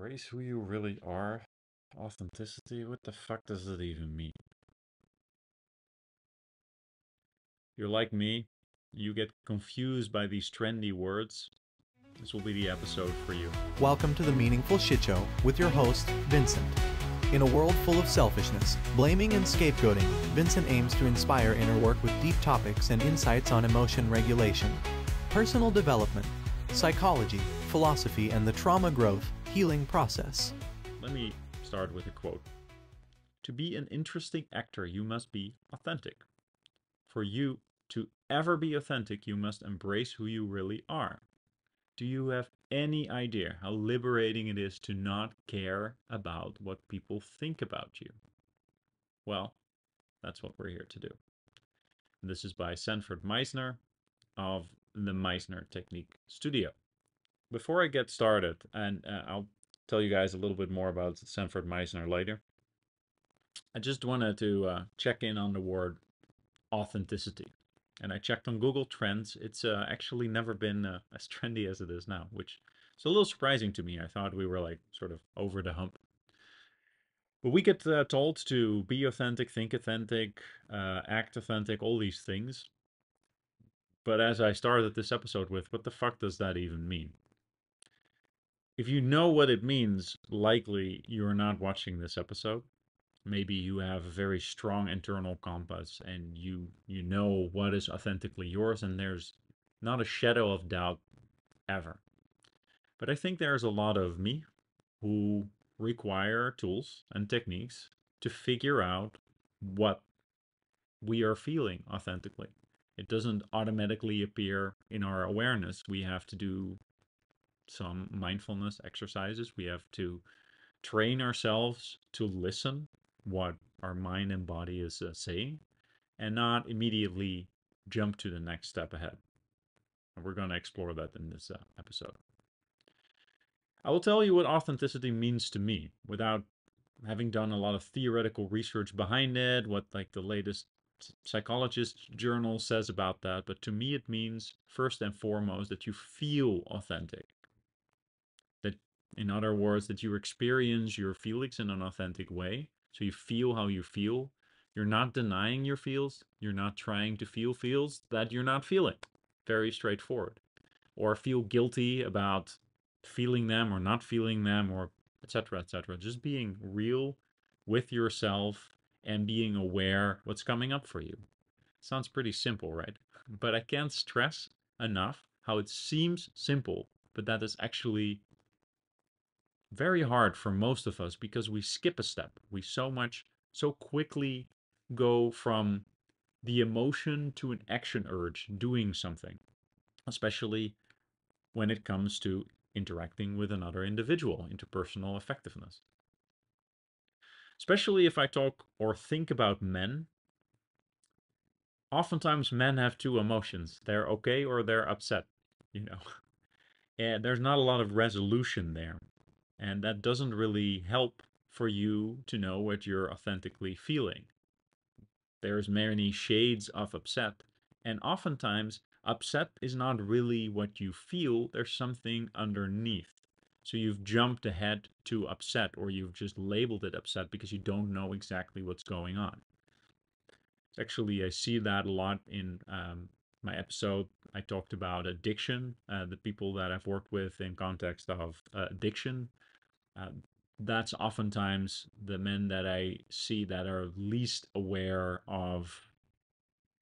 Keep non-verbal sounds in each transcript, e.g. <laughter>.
Embrace who you really are. Authenticity? What the fuck does it even mean? You're like me, you get confused by these trendy words. This will be the episode for you. Welcome to the Meaningful Shit Show with your host, Vincent. In a world full of selfishness, blaming, and scapegoating, Vincent aims to inspire inner work with deep topics and insights on emotion regulation, personal development, psychology, philosophy, and the trauma growth healing process. Let me start with a quote To be an interesting actor, you must be authentic. For you to ever be authentic, you must embrace who you really are. Do you have any idea how liberating it is to not care about what people think about you? Well, that's what we're here to do. This is by Sanford Meisner of the Meisner Technique Studio. Before I get started, and uh, I'll tell you guys a little bit more about Sanford Meisner later, I just wanted to uh, check in on the word authenticity and I checked on Google Trends. It's uh, actually never been uh, as <laughs> trendy as it is now, which is a little surprising to me. I thought we were like sort of over the hump. But we get uh, told to be authentic, think authentic, uh, act authentic, all these things. But as I started this episode with, what the fuck does that even mean? If you know what it means, likely you're not watching this episode. Maybe you have a very strong internal compass and you you know what is authentically yours and there's not a shadow of doubt ever. But i think there's a lot of me who require tools and techniques to figure out what we are feeling authentically. It doesn't automatically appear in our awareness. We have to do some mindfulness exercises we have to train ourselves to listen what our mind and body is uh, saying and not immediately jump to the next step ahead. And we're going to explore that in this uh, episode. I will tell you what authenticity means to me without having done a lot of theoretical research behind it, what like the latest psychologist journal says about that, but to me it means first and foremost that you feel authentic. In other words that you experience your feelings in an authentic way so you feel how you feel. You're not denying your feels. You're not trying to feel feels that you're not feeling. Very straightforward. Or feel guilty about feeling them or not feeling them or etc etc just being real with yourself and being aware what's coming up for you sounds pretty simple right but i can't stress enough how it seems simple but that is actually very hard for most of us because we skip a step. We so much, so quickly go from the emotion to an action urge, doing something, especially when it comes to interacting with another individual, interpersonal effectiveness. Especially if I talk or think about men, oftentimes men have two emotions. They're okay or they're upset, you know. <laughs> And there's not a lot of resolution there. And that doesn't really help for you to know what you're authentically feeling. There's many shades of upset, and oftentimes upset is not really what you feel, there's something underneath. So you've jumped ahead to upset, or you've just labeled it upset because you don't know exactly what's going on. Actually, I see that a lot in um, my episode. I talked about addiction, uh, the people that I've worked with in context of uh, addiction uh, that's oftentimes the men that I see that are least aware of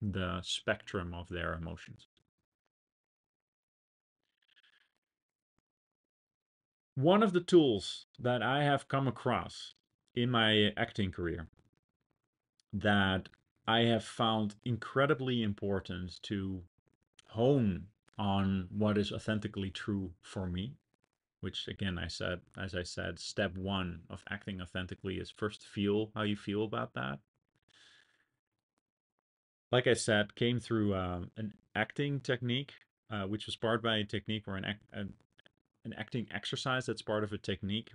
the spectrum of their emotions. One of the tools that I have come across in my acting career that I have found incredibly important to hone on what is authentically true for me which again I said as I said step 1 of acting authentically is first feel how you feel about that. Like I said came through um, an acting technique uh, which was part by a technique or an, an, an acting exercise that's part of a technique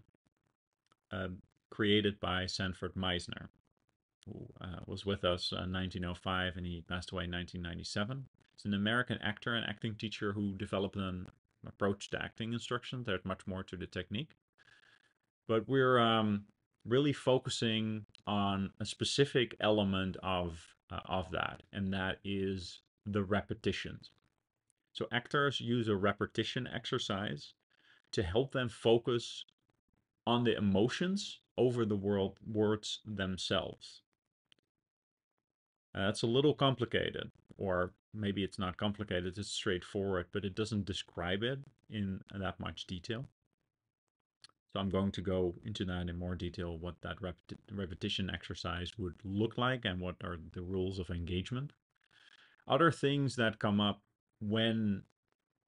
uh, created by Sanford Meisner who uh, was with us in 1905 and he passed away in 1997 He's an American actor and acting teacher who developed an approach to acting instruction. There's much more to the technique. but we're um, really focusing on a specific element of uh, of that, and that is the repetitions. So actors use a repetition exercise to help them focus on the emotions over the world words themselves. Uh, that's a little complicated, or maybe it's not complicated, it's straightforward, but it doesn't describe it in that much detail. So I'm going to go into that in more detail, what that repeti repetition exercise would look like and what are the rules of engagement. Other things that come up when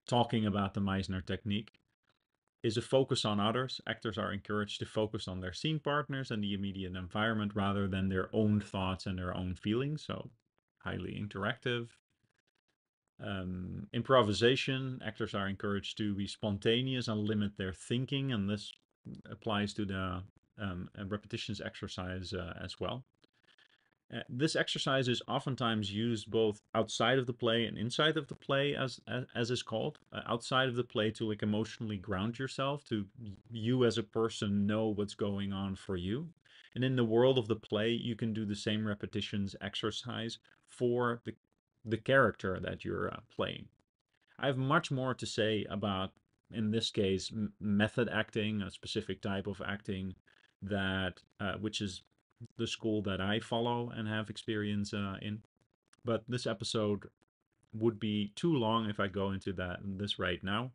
talking about the Meisner technique is a focus on others. Actors are encouraged to focus on their scene partners and the immediate environment rather than their own thoughts and their own feelings. So, highly interactive. Um, improvisation. Actors are encouraged to be spontaneous and limit their thinking, and this applies to the um, repetitions exercise uh, as well. Uh, this exercise is oftentimes used both outside of the play and inside of the play, as as, as is called. Uh, outside of the play to like emotionally ground yourself, to you as a person know what's going on for you. And in the world of the play, you can do the same repetitions exercise for the the character that you're uh, playing. I have much more to say about, in this case, method acting, a specific type of acting that uh, which is the school that I follow and have experience uh, in. But this episode would be too long if I go into that this right now.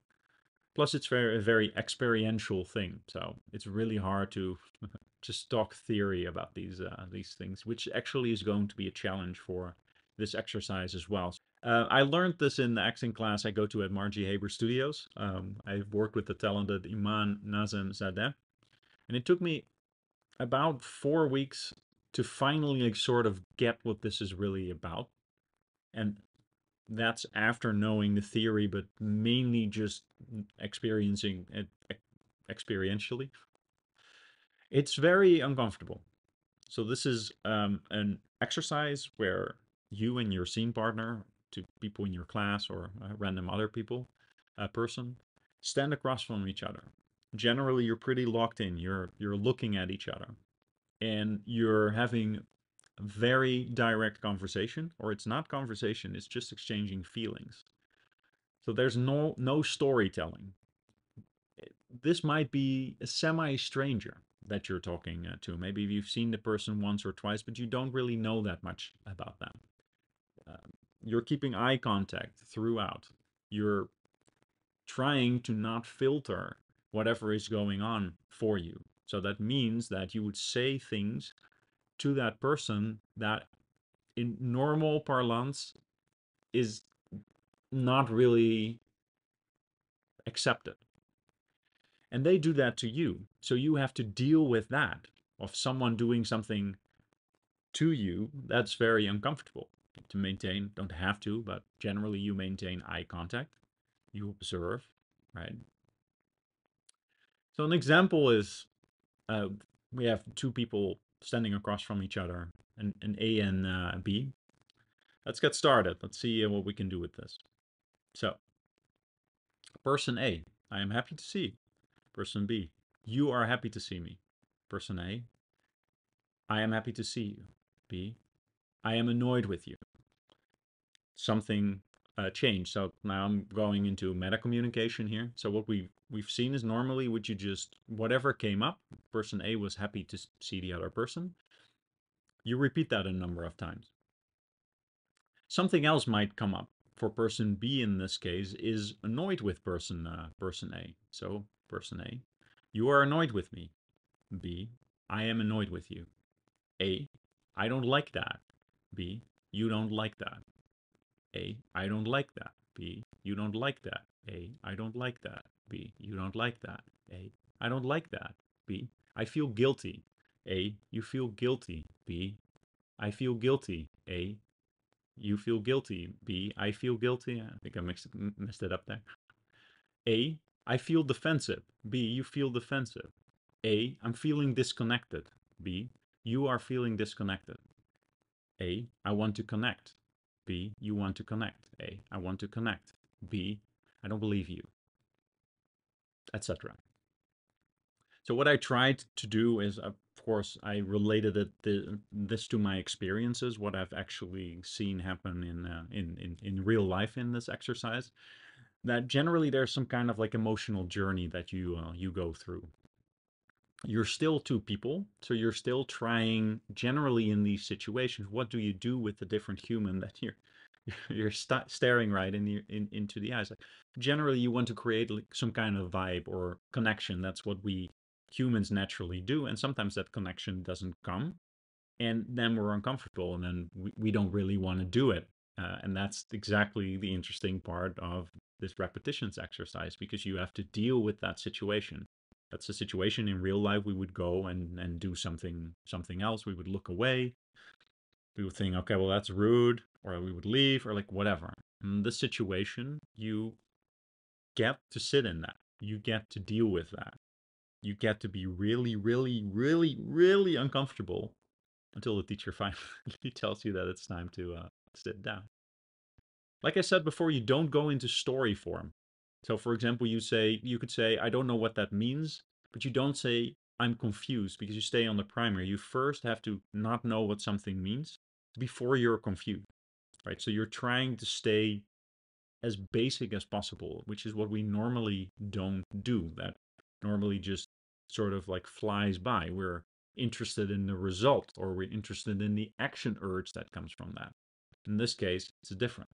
Plus, it's very a very experiential thing, so it's really hard to <laughs> just talk theory about these uh, these things, which actually is going to be a challenge for this exercise as well. Uh, I learned this in the acting class I go to at Margie Haber Studios. Um, I've worked with the talented Iman Nazem Zadeh, and it took me about four weeks to finally like sort of get what this is really about. And that's after knowing the theory, but mainly just experiencing it experientially. It's very uncomfortable. So this is um, an exercise where you and your scene partner, to people in your class or random other people, a person, stand across from each other generally you're pretty locked in. You're you're looking at each other and you're having very direct conversation or it's not conversation, it's just exchanging feelings. So there's no no storytelling. This might be a semi stranger that you're talking uh, to. Maybe you've seen the person once or twice, but you don't really know that much about them. You're keeping eye contact throughout. You're trying to not filter whatever is going on for you. So that means that you would say things to that person that in normal parlance is not really accepted. And they do that to you. So you have to deal with that of someone doing something to you that's very uncomfortable to maintain. Don't have to, but generally you maintain eye contact. You observe, right? So an example is uh, we have two people standing across from each other, an, an A and uh, B. Let's get started. Let's see uh, what we can do with this. So, person A, I am happy to see. Person B, you are happy to see me. Person A, I am happy to see you. B, I am annoyed with you. Something uh, change. So now I'm going into meta communication here. So what we we've seen is normally would you just whatever came up, person A was happy to see the other person. You repeat that a number of times. Something else might come up for person B in this case is annoyed with person uh, person A. So person A, you are annoyed with me. B, I am annoyed with you. A, I don't like that. B, you don't like that. A, I don't like that. B, you don't like that. A, I don't like that. B, you don't like that. A, I don't like that. B, I feel guilty. A, you feel guilty. B, I feel guilty. A, you feel guilty. B, I feel guilty. I think I mixed, messed it up there. A, I feel defensive. B, you feel defensive. A, I'm feeling disconnected. B, you are feeling disconnected. A, I want to connect. B, you want to connect. A, I want to connect. B, I don't believe you, etc. So what I tried to do is, of course, I related it this to my experiences, what I've actually seen happen in, uh, in in in real life in this exercise. That generally there's some kind of like emotional journey that you uh, you go through. You're still two people, so you're still trying. Generally, in these situations, what do you do with the different human that you're <laughs> you're sta staring right in the in, into the eyes? Like, generally, you want to create like some kind of vibe or connection. That's what we humans naturally do and sometimes that connection doesn't come and then we're uncomfortable and then we, we don't really want to do it uh, and that's exactly the interesting part of this repetitions exercise because you have to deal with that situation that's a situation in real life. We would go and and do something something else. We would look away. We would think okay well that's rude or we would leave or like whatever. In this situation you get to sit in that. You get to deal with that. You get to be really, really, really, really uncomfortable until the teacher <laughs> finally tells you that it's time to uh, sit down. Like I said before, you don't go into story form. So, for example, you say you could say, "I don't know what that means," but you don't say, "I'm confused," because you stay on the primary. You first have to not know what something means before you're confused, right? So you're trying to stay as basic as possible, which is what we normally don't do. That normally just sort of like flies by. We're interested in the result or we're interested in the action urge that comes from that. In this case, it's different.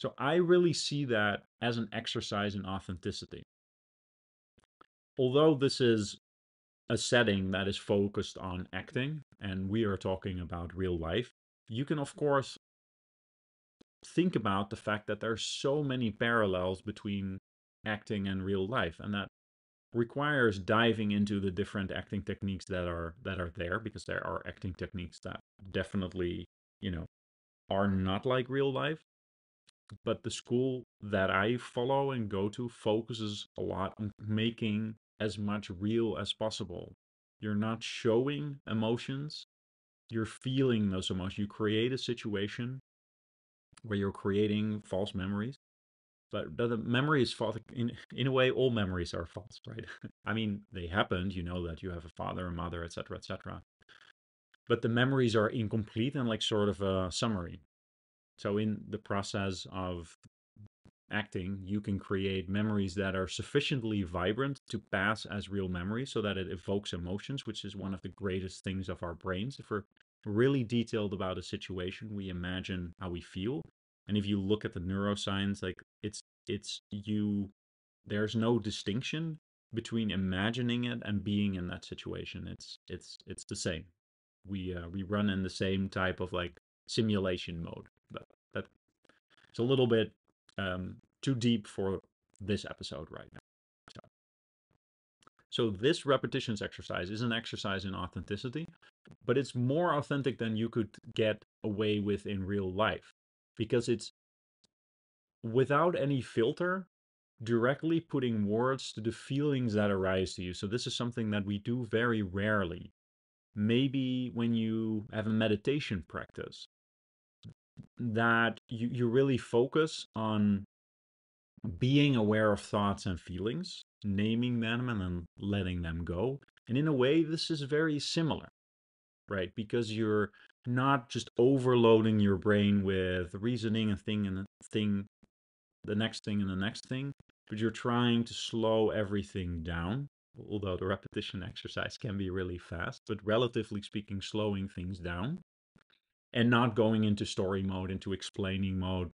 So I really see that as an exercise in authenticity. Although this is a setting that is focused on acting and we are talking about real life, you can, of course, think about the fact that there are so many parallels between acting and real life and that requires diving into the different acting techniques that are that are there because there are acting techniques that definitely you know are not like real life but the school that i follow and go to focuses a lot on making as much real as possible. You're not showing emotions you're feeling those emotions. You create a situation where you're creating false memories but the memory is false in in a way all memories are false right? <laughs> I mean they happened you know that you have a father a mother etc etc but the memories are incomplete and like sort of a summary so in the process of acting you can create memories that are sufficiently vibrant to pass as real memories so that it evokes emotions which is one of the greatest things of our brains. If we're really detailed about a situation we imagine how we feel. And if you look at the neuroscience like it's it's you there's no distinction between imagining it and being in that situation. It's it's it's the same. We uh, we run in the same type of like simulation mode it's a little bit um, too deep for this episode right now so, so this repetitions exercise is an exercise in authenticity but it's more authentic than you could get away with in real life because it's without any filter directly putting words to the feelings that arise to you. So this is something that we do very rarely. Maybe when you have a meditation practice, that you, you really focus on being aware of thoughts and feelings, naming them and then letting them go. And in a way, this is very similar, right? Because you're not just overloading your brain with reasoning and thing and thing, the next thing and the next thing, but you're trying to slow everything down. Although the repetition exercise can be really fast, but relatively speaking, slowing things down and not going into story mode, into explaining mode,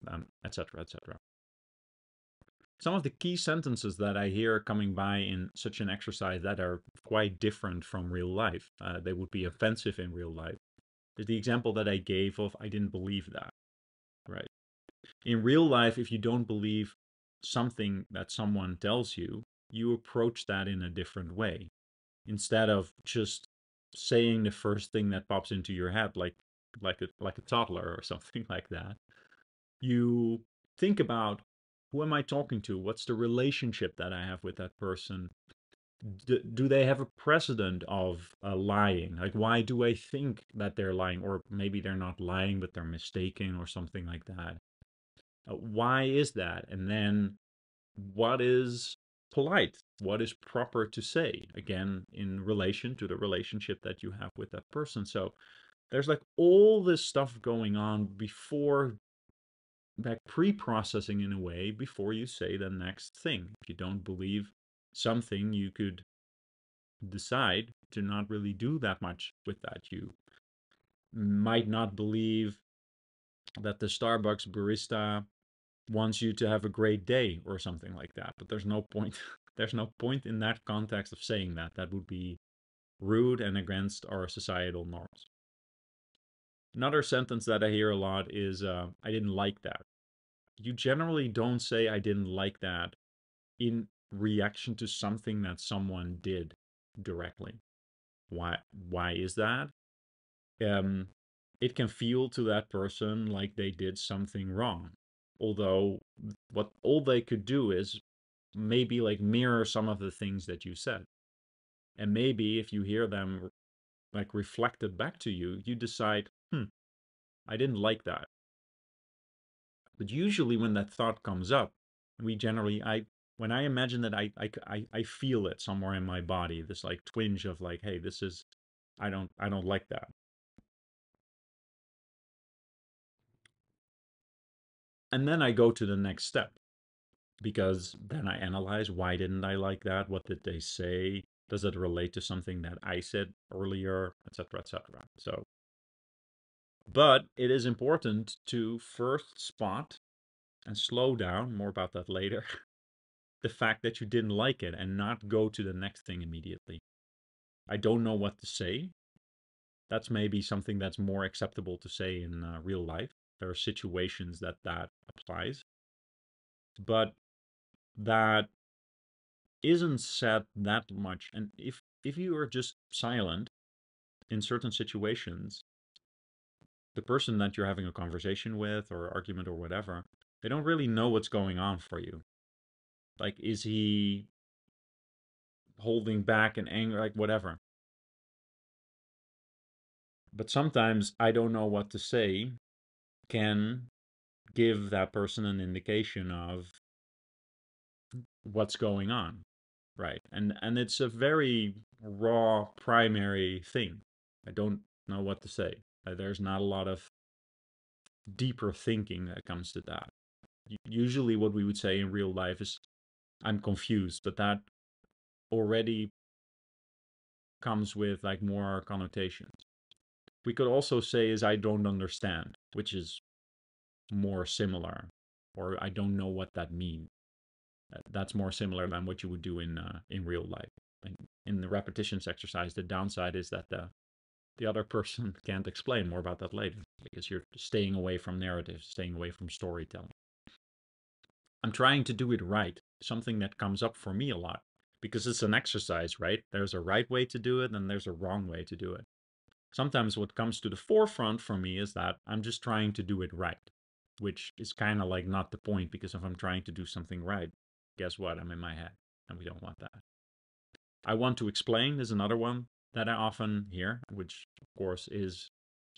etc., um, etc. Some of the key sentences that I hear coming by in such an exercise that are quite different from real life, uh, they would be offensive in real life, is the example that I gave of I didn't believe that. Right. In real life, if you don't believe something that someone tells you, you approach that in a different way. Instead of just saying the first thing that pops into your head like like a like a toddler or <laughs> something like that. You think about who am I talking to? What's the relationship that I have with that person? do, do they have a precedent of uh, lying? Like, why do I think that they're lying? Or maybe they're not lying, but they're mistaken or something like that. Uh, why is that? And then what is polite, what is proper to say, again, in relation to the relationship that you have with that person. So there's like all this stuff going on before like pre-processing in a way before you say the next thing. If you don't believe something, you could decide to not really do that much with that. You might not believe that the Starbucks barista wants you to have a great day or something like that. But there's no point <laughs> there's no point in that context of saying that. That would be rude and against our societal norms. Another sentence that I hear a lot is uh, I didn't like that. You generally don't say I didn't like that in reaction to something that someone did directly. Why why is that? Um it can feel to that person like they did something wrong. Although what all they could do is maybe like mirror some of the things that you said. And maybe if you hear them like reflected back to you, you decide, I didn't like that. But usually when that thought comes up, we generally, I, when I imagine that I, I, I, feel it somewhere in my body, this like twinge of like, hey, this is, I don't, I don't like that. And then I go to the next step because then I analyze why didn't I like that? What did they say? Does it relate to something that I said earlier, etc., etc. So, but it is important to first spot and slow down. More about that later. <laughs> the fact that you didn't like it and not go to the next thing immediately. I don't know what to say. That's maybe something that's more acceptable to say in uh, real life there are situations that that applies. But that isn't said that much. And if, if you are just silent in certain situations, the person that you're having a conversation with or argument or whatever, they don't really know what's going on for you. Like, is he holding back in anger, like whatever. But sometimes I don't know what to say can give that person an indication of what's going on right and and it's a very raw primary thing i don't know what to say uh, there's not a lot of deeper thinking that comes to that usually what we would say in real life is i'm confused but that already comes with like more connotations we could also say is I don't understand, which is more similar, or I don't know what that means. That's more similar than what you would do in uh, in real life. in the repetitions exercise, the downside is that the the other person <laughs> can't explain more about that later because you're staying away from narrative, staying away from storytelling. I'm trying to do it right, something that comes up for me a lot because it's an exercise, right? There's a right way to do it and there's a wrong way to do it sometimes what comes to the forefront for me is that I'm just trying to do it right, which is kind of like not the point because if I'm trying to do something right, guess what? I'm in my head and we don't want that. I want to explain is another one that I often hear, which of course is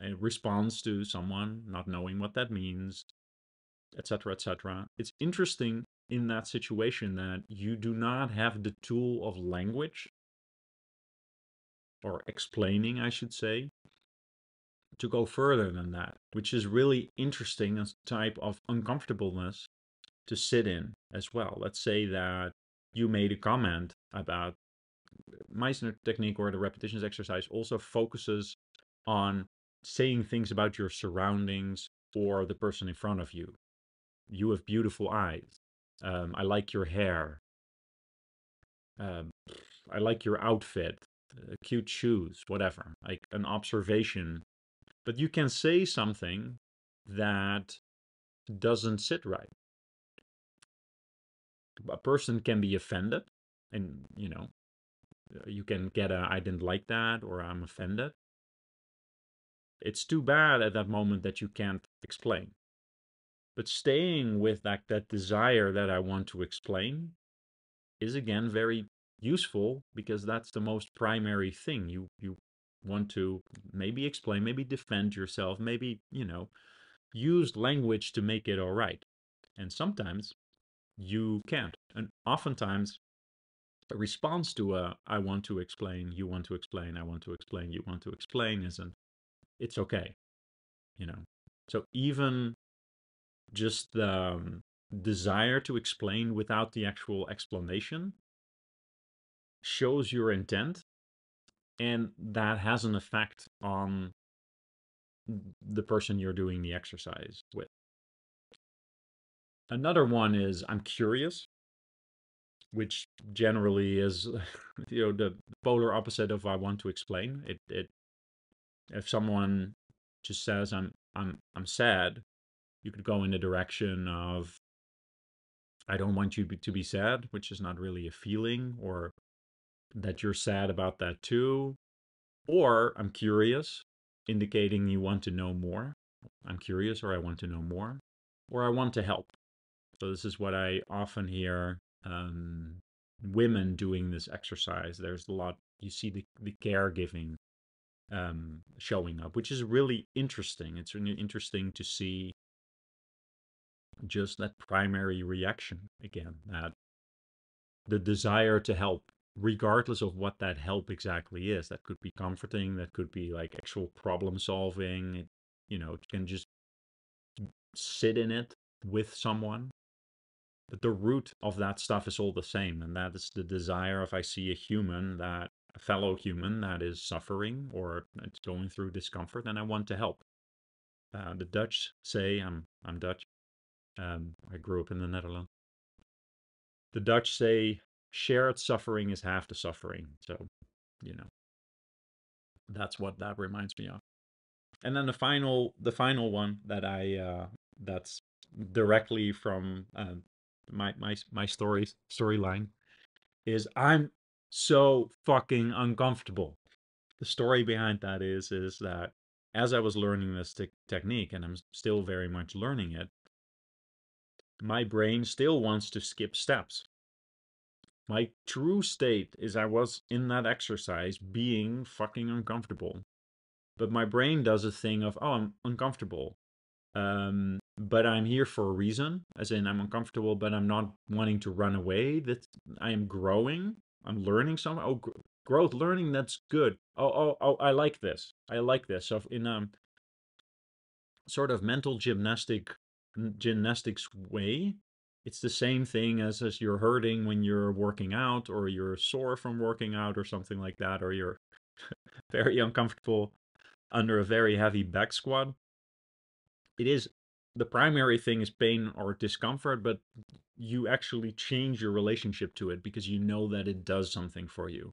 a response to someone not knowing what that means, etc., etc. It's interesting in that situation that you do not have the tool of language or explaining, I should say, to go further than that, which is really interesting as type of uncomfortableness to sit in as well. Let's say that you made a comment about Meisner technique or the repetitions exercise also focuses on saying things about your surroundings or the person in front of you. You have beautiful eyes. Um, I like your hair. Um, I like your outfit. Uh, cute shoes, whatever, like an observation. But you can say something that doesn't sit right. A person can be offended, and you know, you can get a I didn't like that or I'm offended. It's too bad at that moment that you can't explain. But staying with that, that desire that I want to explain is again very useful because that's the most primary thing you you want to maybe explain maybe defend yourself maybe you know use language to make it all right and sometimes you can't and oftentimes response to a I want to explain, you want to explain, I want to explain, you want to explain isn't it's okay. You know. So even just the um, desire to explain without the actual explanation shows your intent and that has an effect on the person you're doing the exercise with. Another one is I'm curious, which generally is <laughs> you know the polar opposite of I want to explain. It it if someone just says I'm I'm I'm sad, you could go in the direction of I don't want you to be sad, which is not really a feeling, or that you're sad about that too. Or I'm curious, indicating you want to know more. I'm curious, or I want to know more, or I want to help. So, this is what I often hear um, women doing this exercise. There's a lot, you see the, the caregiving um, showing up, which is really interesting. It's really interesting to see just that primary reaction again, that the desire to help, regardless of what that help exactly is. That could be comforting, that could be like actual problem solving. It, you know, can just sit in it with someone. The root of that stuff is all the same, and that is the desire if I see a human that a fellow human that is suffering or it's going through discomfort, and I want to help. Uh, the Dutch say, I'm I'm Dutch. Um, I grew up in the Netherlands. The Dutch say shared suffering is half the suffering. So, you know, that's what that reminds me of. And then the final, the final one that I, uh, that's directly from uh, my my my story storyline, is I'm so fucking uncomfortable. The story behind that is is that as I was learning this te- technique, and I'm still very much learning it, my brain still wants to skip steps. My true state is I was in that exercise being fucking uncomfortable. But my brain does a thing of, oh, I'm uncomfortable. Um, but I'm here for a reason, as in I'm uncomfortable, but I'm not wanting to run away. That I am growing. I'm learning something. Oh, gr- growth, learning. That's good. Oh, oh, oh, I like this. I like this. So in a sort of mental gymnastic gymnastics way, it's the same thing as as you're hurting when you're working out or you're sore from working out or something like that or you're <laughs> very uncomfortable under a very heavy back squat it is the primary thing is pain or discomfort but you actually change your relationship to it because you know that it does something for you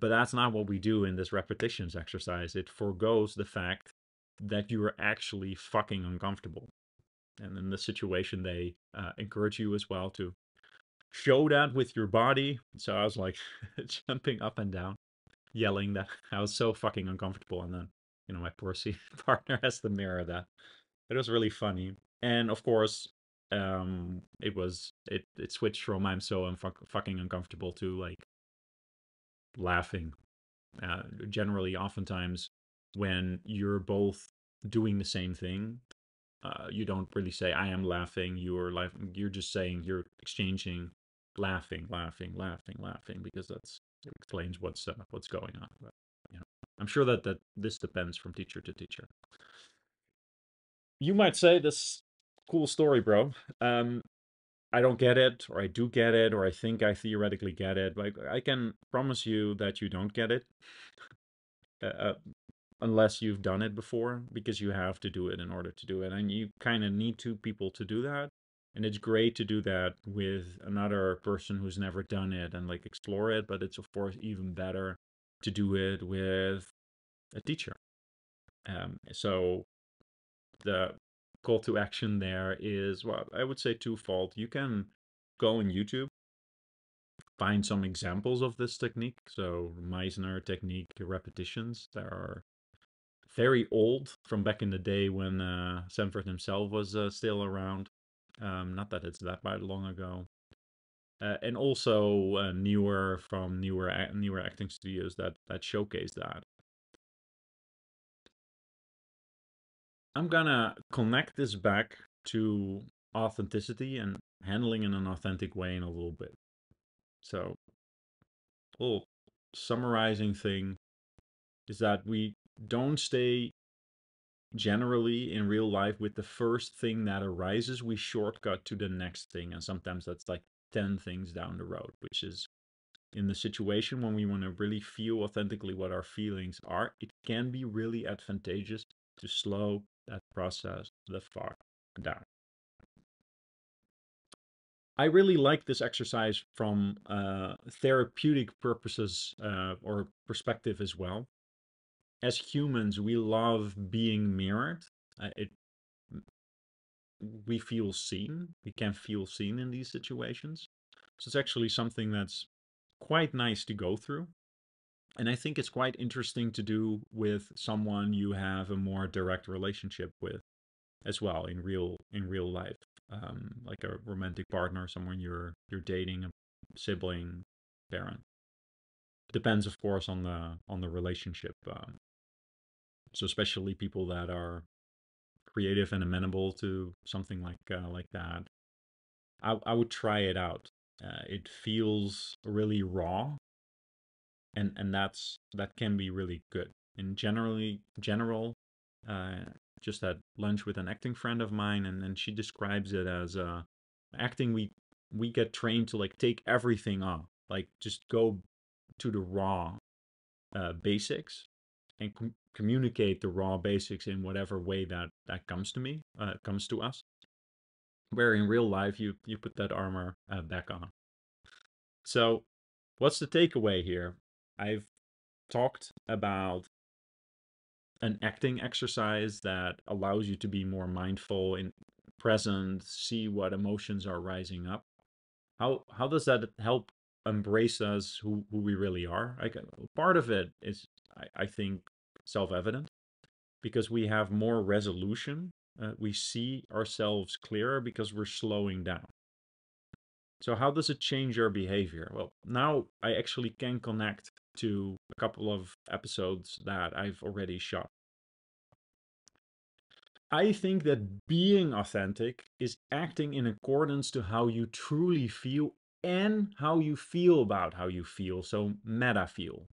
but that's not what we do in this repetitions exercise it foregoes the fact that you are actually fucking uncomfortable and in this situation, they uh, encourage you as well to show that with your body. So I was like <laughs> jumping up and down, yelling that <laughs> I was so fucking uncomfortable. And then, you know, my poor <laughs> partner has to mirror that. It was really funny. And of course, um, it was, it, it switched from I'm so un- fucking uncomfortable to like laughing. Uh, generally, oftentimes, when you're both doing the same thing, uh, you don't really say I am laughing. You are laughing. You're just saying you're exchanging, laughing, laughing, laughing, laughing, because that's explains what's uh, what's going on. But, you know, I'm sure that that this depends from teacher to teacher. You might say this cool story, bro. Um, I don't get it, or I do get it, or I think I theoretically get it. Like I can promise you that you don't get it. Uh, uh unless you've done it before because you have to do it in order to do it and you kind of need two people to do that and it's great to do that with another person who's never done it and like explore it but it's of course even better to do it with a teacher um, so the call to action there is well i would say twofold you can go on youtube find some examples of this technique so meisner technique repetitions there are very old from back in the day when uh, Sanford himself was uh, still around. Um, not that it's that long ago. Uh, and also uh, newer from newer newer acting studios that that showcase that. I'm gonna connect this back to authenticity and handling in an authentic way in a little bit. So little summarizing thing is that we don't stay generally in real life with the first thing that arises we shortcut to the next thing and sometimes that's like 10 things down the road which is in the situation when we want to really feel authentically what our feelings are it can be really advantageous to slow that process the fuck down I really like this exercise from uh, therapeutic purposes uh, or perspective as well. As humans, we love being mirrored. Uh, it we feel seen. We can feel seen in these situations. So it's actually something that's quite nice to go through. And I think it's quite interesting to do with someone you have a more direct relationship with as well in real in real life um, like a romantic partner, someone you're you're dating, a sibling, parent. Depends, of course, on the on the relationship. Um, so especially people that are creative and amenable to something like uh, like that, I I would try it out. Uh, it feels really raw, and and that's that can be really good. In generally general, uh, just had lunch with an acting friend of mine, and then she describes it as uh, acting. We we get trained to like take everything off, like just go to the raw uh, basics and com- communicate the raw basics in whatever way that that comes to me, uh, comes to us. Where in real life you you put that armor uh, back on. So, what's the takeaway here? I've talked about an acting exercise that allows you to be more mindful and present, see what emotions are rising up. How how does that help embrace us who, who we really are? Like part of it is I, I think self-evident because we have more resolution. Uh, we see ourselves clearer because we're slowing down. So how does it change our behavior? Well, now I actually can connect to a couple of episodes that I've already shot. I think that being authentic is acting in accordance to how you truly feel and how you feel about how you feel. So, meta feel,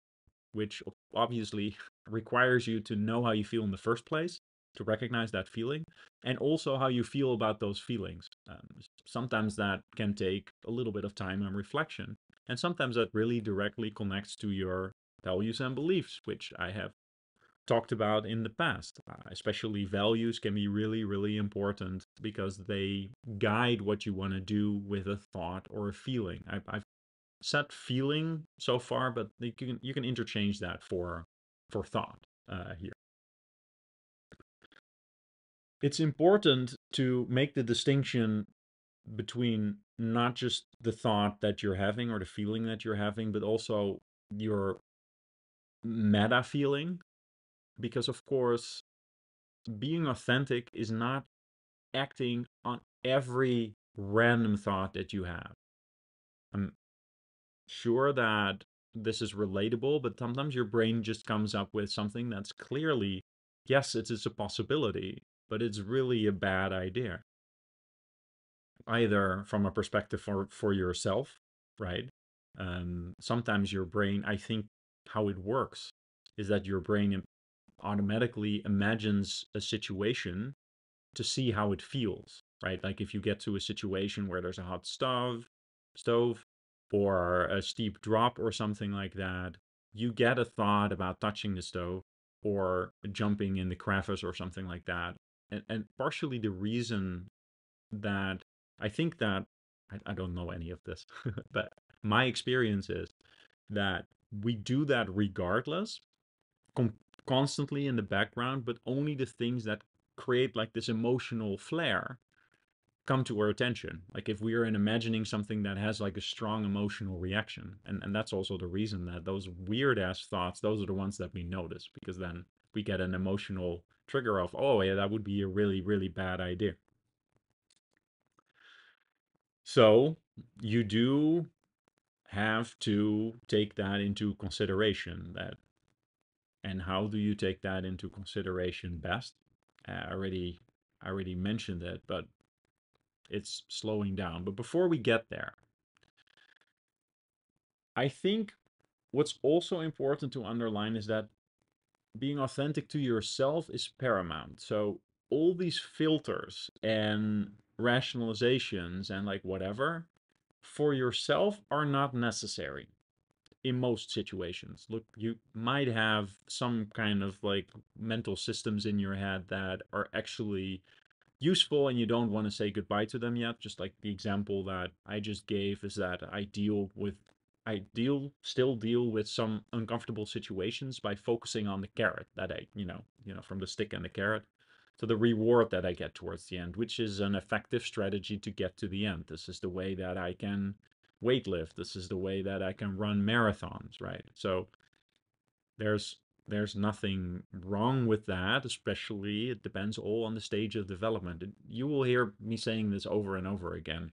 which obviously <laughs> requires you to know how you feel in the first place, to recognize that feeling, and also how you feel about those feelings. Um, sometimes that can take a little bit of time and reflection. And sometimes that really directly connects to your values and beliefs, which I have talked about in the past. Uh, especially values can be really, really important because they guide what you want to do with a thought or a feeling. I, I've said feeling so far, but you can you can interchange that for for thought uh, here. It's important to make the distinction between not just the thought that you're having or the feeling that you're having, but also your meta feeling. Because, of course, being authentic is not acting on every random thought that you have. I'm sure that this is relatable, but sometimes your brain just comes up with something that's clearly, yes, it is a possibility, but it's really a bad idea either from a perspective for for yourself, right? Um, sometimes your brain, I think, how it works is that your brain automatically imagines a situation to see how it feels, right? Like if you get to a situation where there's a hot stove, stove, or a steep drop or something like that, you get a thought about touching the stove or jumping in the crevice or something like that. And, and partially the reason that I think that I, I don't know any of this, <laughs> but my experience is that we do that regardless, com- constantly in the background, but only the things that create like this emotional flare come to our attention. Like if we are imagining something that has like a strong emotional reaction. And, and that's also the reason that those weird ass thoughts, those are the ones that we notice because then we get an emotional trigger of, oh yeah, that would be a really, really bad idea. So you do have to take that into consideration that and how do you take that into consideration best i already i already mentioned it but it's slowing down but before we get there i think what's also important to underline is that being authentic to yourself is paramount. So all these filters and rationalizations and like whatever for yourself are not necessary in most situations. Look, you might have some kind of like mental systems in your head that are actually useful and you don't want to say goodbye to them yet. Just like the example that I just gave is that I deal with I deal still deal with some uncomfortable situations by focusing on the carrot that I, you know, you know, from the stick and the carrot to the reward that I get towards the end, which is an effective strategy to get to the end. This is the way that I can weightlift. This is the way that I can run marathons, right? So there's there's nothing wrong with that, especially it depends all on the stage of development. You will hear me saying this over and over again.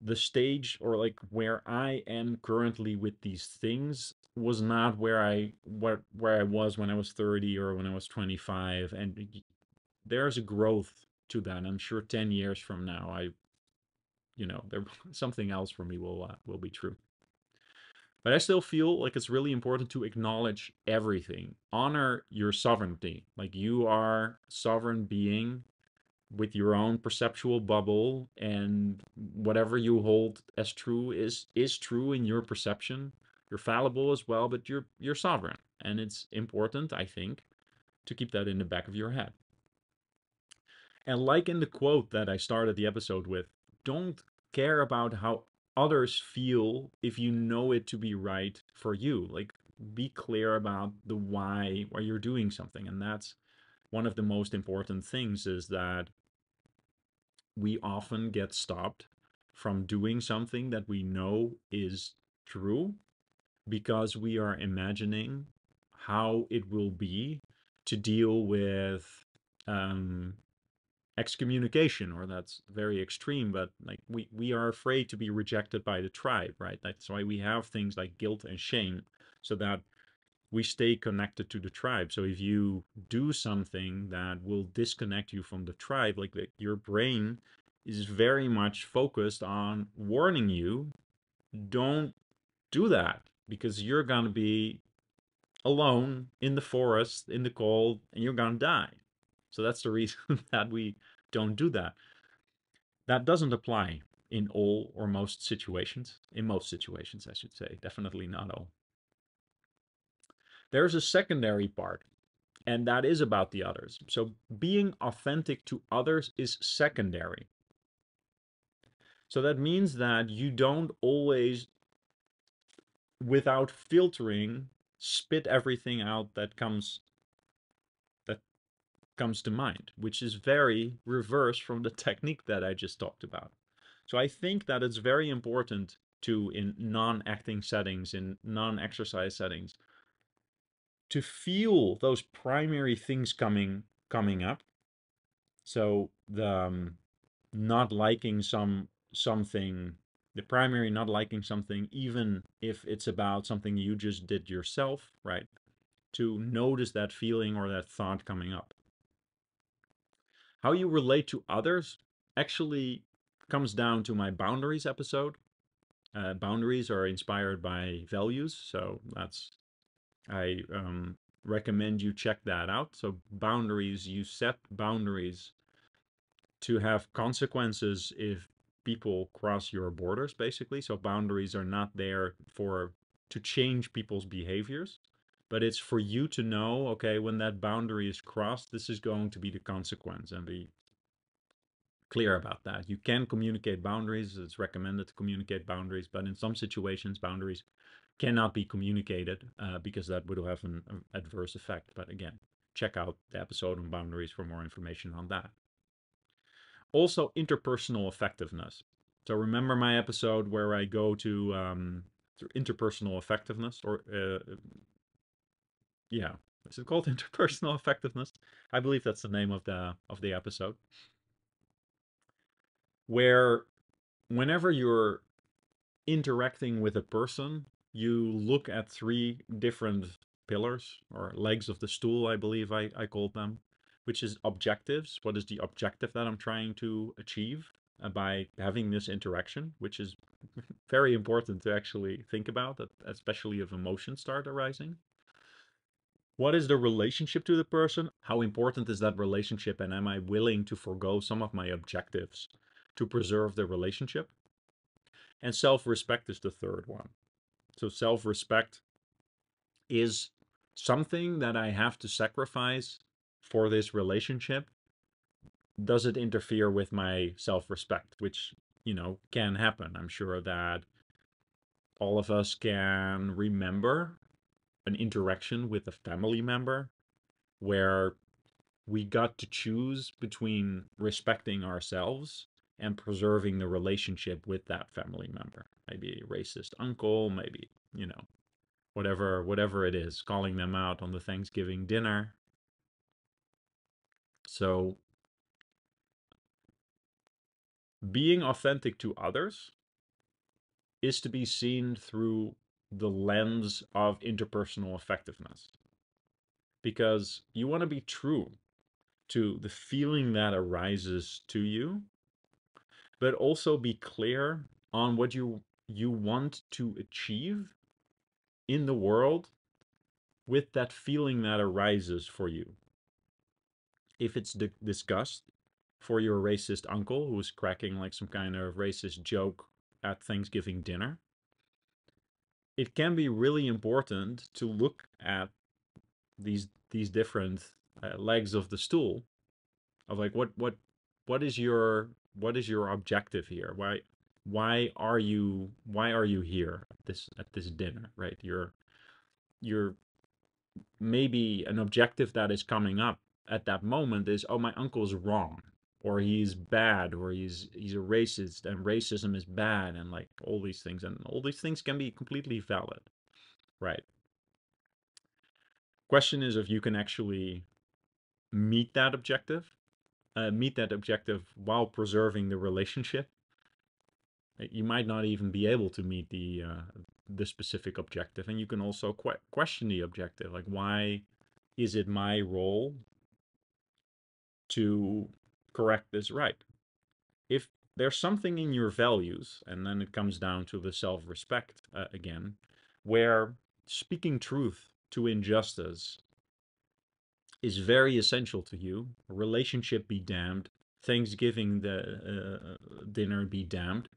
The stage or like where I am currently with these things was not where I where where I was when I was 30 or when I was 25 and there's a growth to that. I'm sure 10 years from now I you know, there <laughs> something else for me will uh, will be true. But I still feel like it's really important to acknowledge everything. Honor your sovereignty. Like you are sovereign being with your own perceptual bubble and whatever you hold as true is is true in your perception. You're fallible as well, but you're you're sovereign. And it's important, I think, to keep that in the back of your head. And like in the quote that I started the episode with, don't care about how others feel if you know it to be right for you. Like be clear about the why why you're doing something. And that's one of the most important things is that we often get stopped from doing something that we know is true because we are imagining how it will be to deal with um, excommunication or that's very extreme but like we we are afraid to be rejected by the tribe right? That's why we have things like guilt and shame so that we stay connected to the tribe so if you do something that will disconnect you from the tribe like, like your brain is very much focused on warning you don't do that because you're going to be alone in the forest in the cold and you're going to die so that's the reason <laughs> that we don't do that. That doesn't apply in all or most situations. In most situations, I should say. Definitely not all. There's a secondary part, and that is about the others. So being authentic to others is secondary. So that means that you don't always, without filtering, spit everything out that comes that comes to mind, which is very reverse from the <laughs> technique that I just talked about. So I think that it's very important to, in non-acting settings, in non-exercise settings, to feel those primary things coming coming up. So the um, not liking some something, the primary not liking something, even if it's about something you just did yourself, right? To notice that feeling or that thought coming up. How you relate to others actually comes down to my boundaries episode. Uh, boundaries are inspired by values, so that's I um, recommend you check that out. So boundaries, you set boundaries to have consequences if people cross your borders, basically. So boundaries are not there for to change people's behaviors but it's for you to know, okay, when that boundary is crossed, this is going to be the consequence and be clear about that. You can communicate boundaries. It's recommended to communicate boundaries, but in some situations, boundaries cannot be communicated uh, because that would have an, an adverse effect. But again, check out the episode on boundaries for more information on that. Also, interpersonal effectiveness. So remember my episode where I go to um, interpersonal effectiveness or uh, yeah is it called <laughs> interpersonal effectiveness i believe that's the name of the of the episode where whenever you're interacting with a person you look at three different pillars or legs of the stool i believe i, I called them which is objectives what is the objective that i'm trying to achieve uh, by having this interaction, which is <laughs> very important to actually think about, especially if emotions start arising. What is the relationship to the person? How important is that relationship? And am I willing to forego some of my objectives to preserve the relationship? And self respect is the third one. So, self respect is something that I have to sacrifice for this relationship. Does it interfere with my self respect? Which, you know, can happen. I'm sure that all of us can remember an interaction with a family member where we got to choose between respecting ourselves and preserving the relationship with that family member. Maybe a racist uncle, maybe, you know, whatever whatever it is, calling them out on the Thanksgiving dinner. So being authentic to others is to be seen through the lens of interpersonal effectiveness. Because you want to be true to the feeling that arises to you, but also be clear on what you you want to achieve in the world with that feeling that arises for you. If it's di- disgust for your racist uncle who's cracking like some kind of racist joke at Thanksgiving dinner, it can be really important to look at these these different uh, legs of the stool of like what what what is your what is your objective here? Why why are you why are you here at this at this dinner right? You're you're maybe an objective that is coming up at that moment is oh my uncle's wrong or he's bad or he's he's a racist and racism is bad and like all these things and all these things can be completely valid right? Question is if you can actually meet that objective uh, meet that objective while preserving the relationship uh, you might not even be able to meet the uh, the specific objective and you can also que- question the objective like why is it my role to correct this right. If there's something in your values, and then it comes down to the self respect uh, again, where speaking truth to injustice is very essential to you, relationship be damned, Thanksgiving the uh, dinner be damned.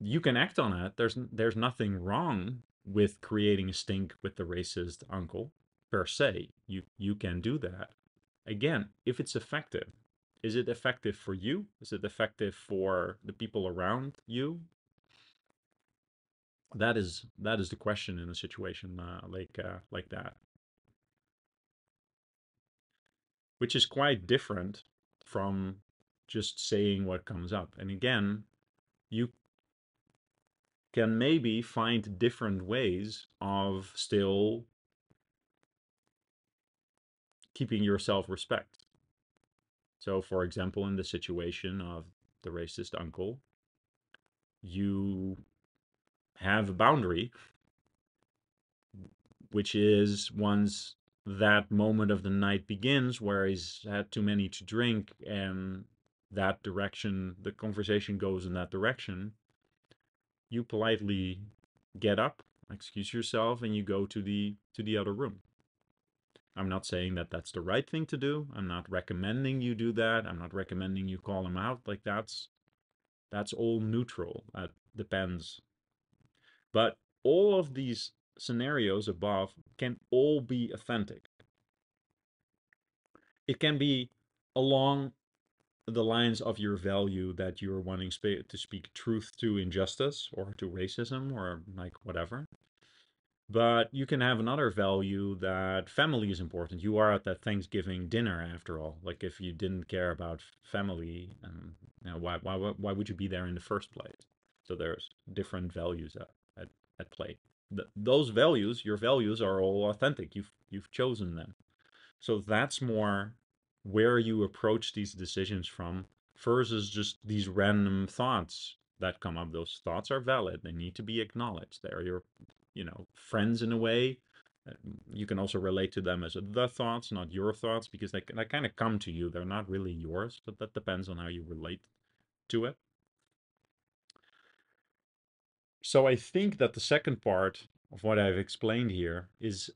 You can act on it. There's there's nothing wrong with creating a stink with the racist uncle per se. You you can do that. Again, if it's effective, is it effective for you? Is it effective for the people around you? That is that is the question in a situation uh, like uh, like that, which is quite different from just saying what comes up. And again, you can maybe find different ways of still keeping your self respect. So, for example, in the situation of the racist uncle, you have a boundary, which is once that moment of the night begins where he's had too many to drink and that direction, the conversation goes in that direction, you politely get up, excuse yourself, and you go to the to the other room. I'm not saying that that's the right thing to do. I'm not recommending you do that. I'm not recommending you call him out. Like that's that's all neutral. That depends. But all of these scenarios above can all be authentic. It can be along the lines of your value that you're wanting to speak truth to injustice or to racism or like whatever. But you can have another value that family is important. You are at that Thanksgiving dinner after all. Like if you didn't care about family, um, you know, why, why, why would you be there in the first place? So there's different values at, at, at play. The, those values, your values are all authentic. You've, you've chosen them. So that's more where you approach these decisions from versus just these random thoughts that come up. Those thoughts are valid. They need to be acknowledged. They're your you know friends in a way uh, you can also relate to them as the thoughts not your thoughts because they, they kind of come to you they're not really yours but that depends on how you relate to it. So I think that the second part of what I've explained here is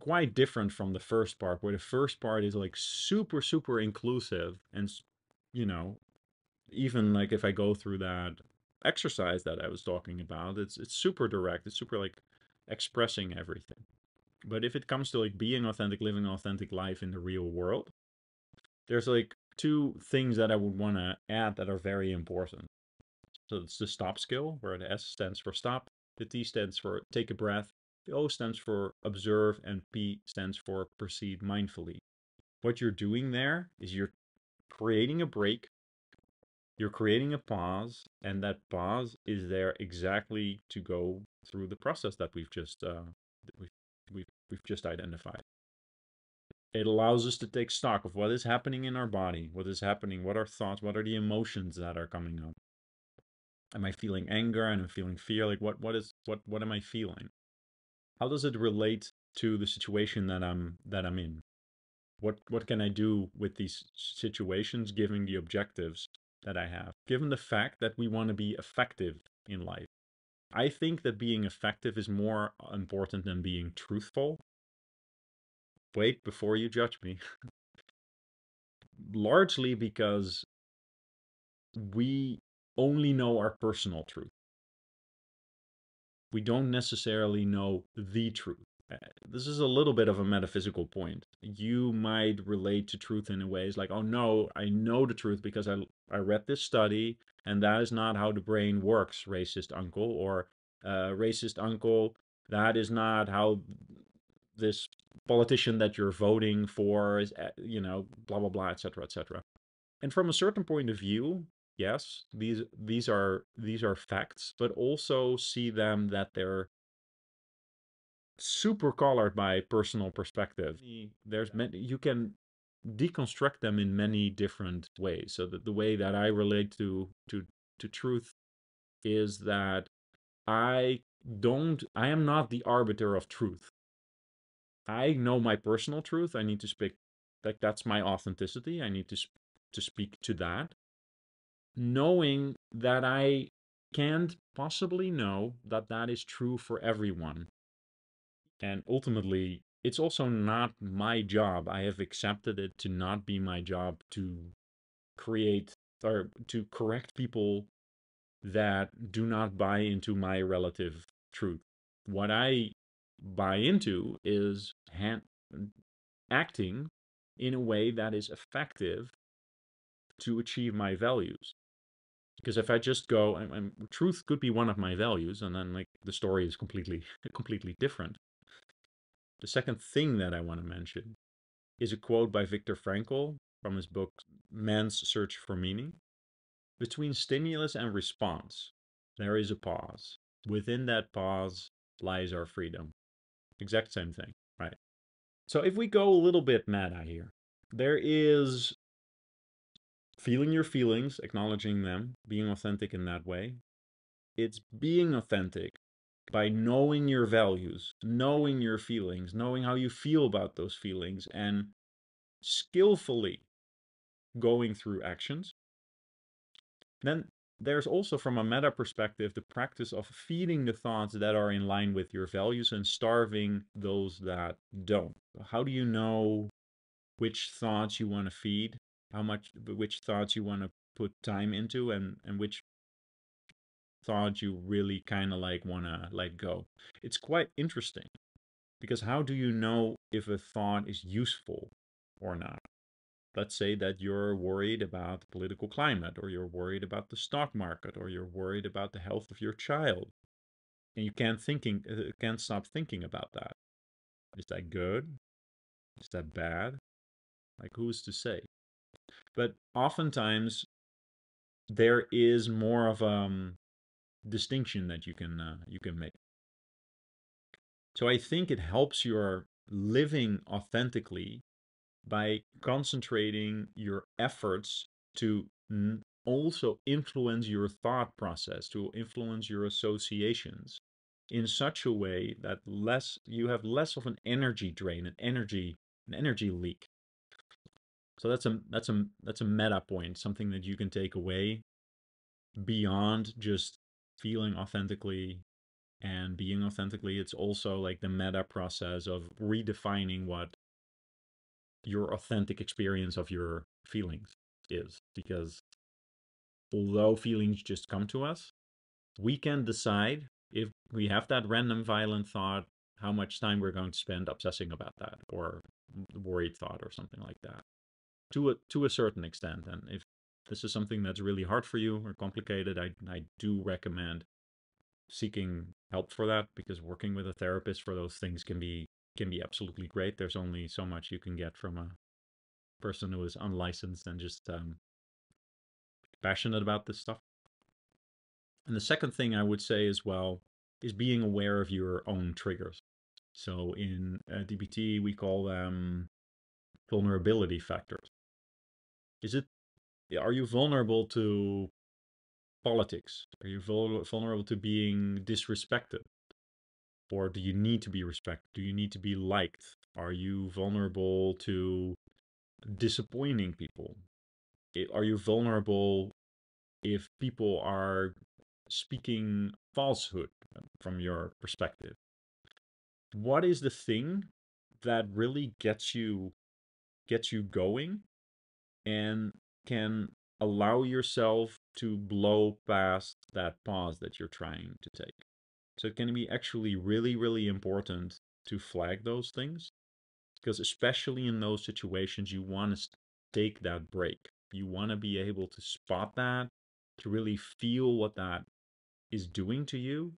quite different from the first part, where the first part is like super, super inclusive. And, you know, even like if I go through that exercise that I was talking about, it's it's super direct. It's super like expressing everything. But if it comes to like being authentic, living authentic life in the real world, there's like two things that I would want to add that are very important. So it's the stop skill, where the S stands for stop, the T stands for take a breath, the O stands for observe, and P stands for proceed mindfully. What you're doing there is you're creating a break, you're creating a pause, and that pause is there exactly to go through the process that we've just uh, we've, we've just identified. It allows us to take stock of what is happening in our body, what is happening, what are thoughts, what are the emotions that are coming up. Am I feeling anger and I'm feeling fear? Like what what is what what am I feeling? How does it relate to the situation that I'm that I'm in? What what can I do with these situations given the objectives that I have? Given the fact that we want to be effective in life. I think that being effective is more important than being truthful wait before you judge me. <laughs> Largely because we only know our personal truth. We don't necessarily know the truth. Uh, this is a little bit of a metaphysical point. You might relate to truth in ways like, oh no, I know the truth because I, I read this study and that is not how the brain works, racist uncle, or uh, racist uncle, that is not how this politician that you're voting for is, eh, you know, blah blah blah, etc. etc. And from a certain point of view, yes, these these are these are facts, but also see them that they're super colored by personal perspective. There's many you can deconstruct them in many different ways. So that the way that I relate to to to truth is that I don't I am not the arbiter of truth. I know my personal truth. I need to speak like that's my authenticity. I need to sp- to speak to that, knowing that I can't possibly know that that is true for everyone. And ultimately, it's also not my job. I have accepted it to not be my job to create or to correct people that do not buy into my relative truth. What I buy into is hand, acting in a way that is effective to achieve my values. Because if I just go, truth could be one of my values, and then like the story is completely <laughs> completely different. The second thing that I want to mention is a quote by Viktor Frankl from his book Man's Search for Meaning. Between stimulus and response, there is a pause. Within that pause lies our freedom. Exact same thing, right? So if we go a little bit meta here, there is feeling your feelings, acknowledging them, being authentic in that way. It's being authentic by knowing your values, knowing your feelings, knowing how you feel about those feelings, and skillfully going through actions. Then there's also from a meta perspective the practice of feeding the thoughts that are in line with your values and starving those that don't how do you know which thoughts you want to feed how much which thoughts you want to put time into and and which thoughts you really kind of like want to let go. It's quite interesting because how do you know if a thought is useful or not? Let's say that you're worried about the political climate or you're worried about the stock market or you're worried about the health of your child and you can't thinking uh, can't stop thinking about that. Is that good? Is that bad? Like who's to say but oftentimes there is more of a um, distinction that you can uh, you can make so i think it helps your living authentically by concentrating your efforts to also influence your thought process, to influence your associations in such a way that less you have less of an energy drain, an energy an energy leak. So that's a that's a that's a meta point, something that you can take away beyond just feeling authentically and being authentically. It's also like the meta process of redefining what your authentic experience of your feelings is because although feelings just come to us, we can decide if we have that random violent thought, how much time we're going to spend obsessing about that or worried thought or something like that to a to a certain extent. And if this is something that's really hard for you or complicated, I I do recommend seeking help for that because working with a therapist for those things can be can be absolutely great. There's only so much you can get from a person who is unlicensed and just um, passionate about this stuff. And the second thing I would say as well is being aware of your own triggers. So in uh, DBT, we call them vulnerability factors. Is it, are you vulnerable to politics? Are you vulnerable to being disrespected? Or do you need to be respected? Do you need to be liked? Are you vulnerable to disappointing people? Are you vulnerable if people are speaking falsehood from your perspective? What is the thing that really gets you gets you going and can allow yourself to blow past that pause that you're trying to take. So it can be actually really, really important to flag those things because especially in those situations, you want to take that break. You want to be able to spot that, to really feel what that is doing to you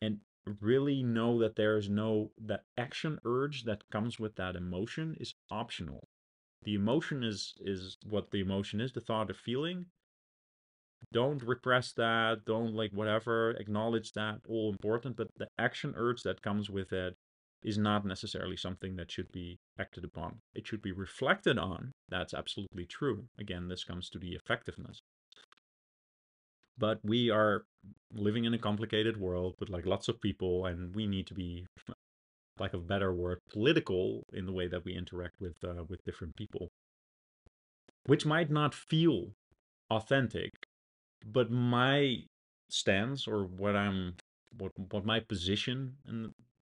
and really know that there is no that action urge that comes with that emotion is optional the emotion is is what the emotion is the thought or feeling. Don't repress that don't like whatever acknowledge that all important but the action urge that comes with it is not necessarily something that should be acted upon. It should be reflected on. That's absolutely true. Again this comes to the effectiveness. But we are living in a complicated world with like lots of people and we need to be lack of better word, political in the way that we interact with uh, with different people, which might not feel authentic, but my stance or what I'm what what my position in,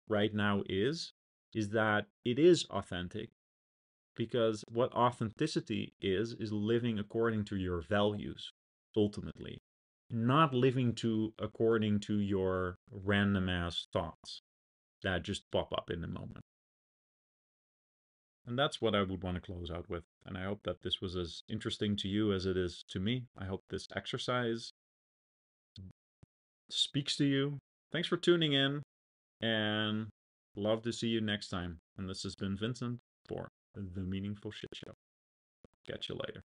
right now is is that it is authentic because what authenticity is is living according to your values ultimately not living to according to your random ass thoughts that just pop up in the moment. And that's what I would want to close out with. And I hope that this was as interesting to you as it is to me. I hope this exercise speaks to you. Thanks for tuning in and love to see you next time. And this has been Vincent for The Meaningful Shit Show. Catch you later.